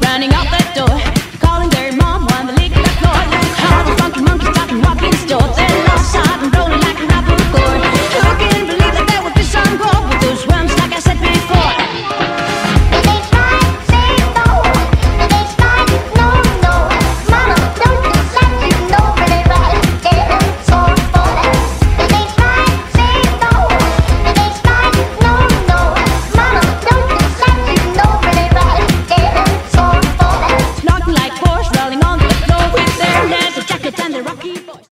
running out that door.